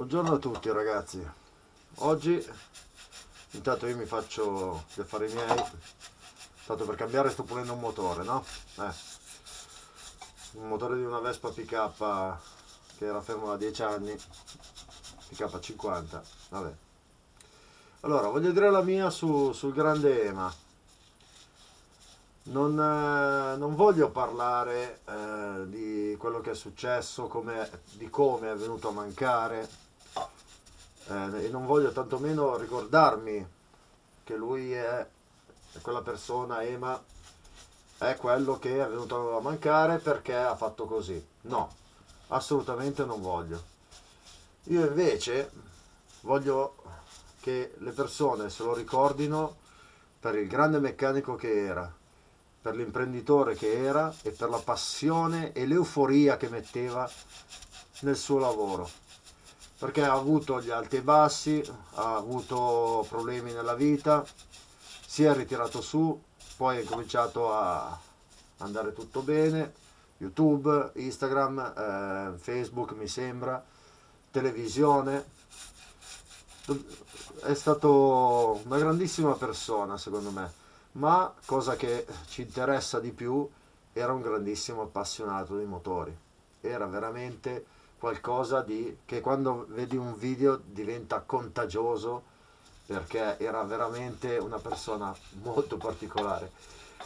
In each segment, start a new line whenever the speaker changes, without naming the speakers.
Buongiorno a tutti ragazzi, oggi intanto io mi faccio gli affari miei, tanto per cambiare sto pulendo un motore, no? Eh. Un motore di una Vespa PK che era fermo da 10 anni, PK 50, vabbè. Allora, voglio dire la mia su, sul grande EMA. Non, eh, non voglio parlare eh, di quello che è successo, come, di come è venuto a mancare, eh, e non voglio tantomeno ricordarmi che lui è, è quella persona, Ema, è quello che è venuto a mancare perché ha fatto così. No, assolutamente non voglio. Io invece voglio che le persone se lo ricordino per il grande meccanico che era, per l'imprenditore che era e per la passione e l'euforia che metteva nel suo lavoro perché ha avuto gli alti e bassi, ha avuto problemi nella vita, si è ritirato su, poi è cominciato a andare tutto bene, YouTube, Instagram, eh, Facebook mi sembra, televisione. È stato una grandissima persona secondo me, ma cosa che ci interessa di più, era un grandissimo appassionato di motori. Era veramente qualcosa di, che quando vedi un video diventa contagioso perché era veramente una persona molto particolare.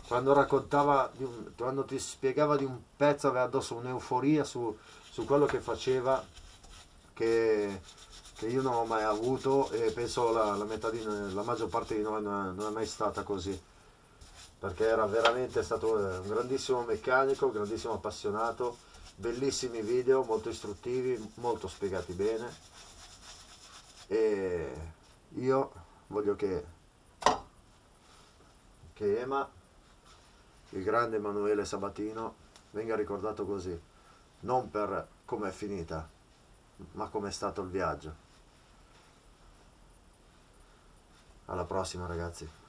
Quando raccontava, un, quando ti spiegava di un pezzo aveva addosso un'euforia su, su quello che faceva che, che, io non ho mai avuto e penso la, la, metà di, la maggior parte di noi non è, non è mai stata così perché era veramente stato un grandissimo meccanico, un grandissimo appassionato bellissimi video, molto istruttivi, molto spiegati bene e io voglio che, che Ema, il grande Emanuele Sabatino, venga ricordato così, non per come è finita, ma come è stato il viaggio. Alla prossima ragazzi.